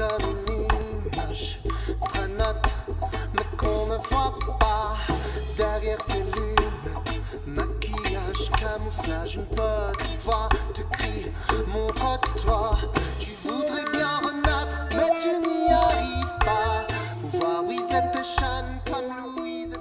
comme une image Tranote, mais qu'on ne voit pas. Derrière tes lunettes, maquillage, camouflage Une petite voix te crie, montre-toi. Tu voudrais bien renaître, mais tu n'y arrives pas. Pouvoir briser tes chaînes comme Louise